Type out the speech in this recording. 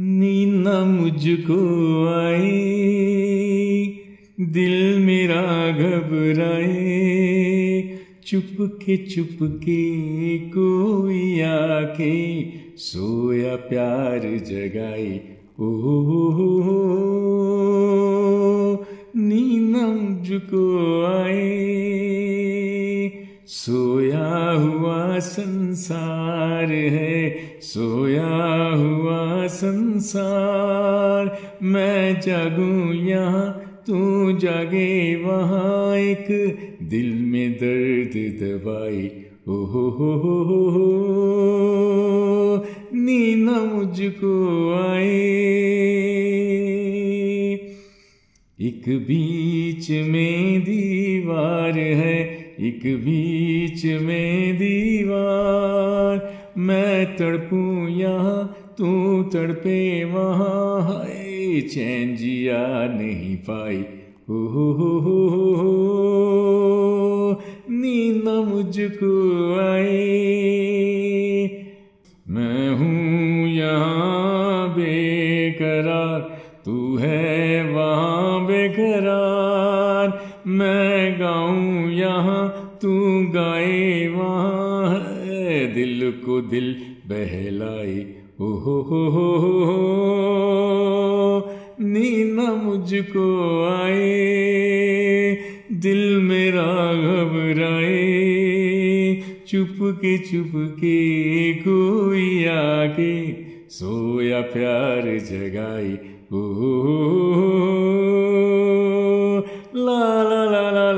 नींद मुझको आए दिल मेरा घबराए। चुपके चुपके कोई आके सोया प्यार जगाए ओ नींद मुझको आए सोया हुआ संसार है, सोया हुआ संसार। मैं जागूं यहाँ, तू जागे वहाँ। एक दिल में दर्द दबाई ओ हो हो हो हो हो। नींद मुझको आए। एक बीच में दीवार है, एक बीच में दीवार। मैं तड़पूं यहाँ, तू तड़पे वहाँ। हाय, चैन जिया नहीं पाई। हो हो हो हो हो नींद मुझको आए। मैं हूँ यहाँ बेकरार, तू है वहाँ बेकरार। मैं गाऊँ यहाँ गाए वहाँ दिल को दिल बहलाई। ओ हो हो हो हो। नींद मुझको आए, दिल मेरा घबराए। चुप के चुप के कोई आके सोया प्यार जगाई ओ ला ला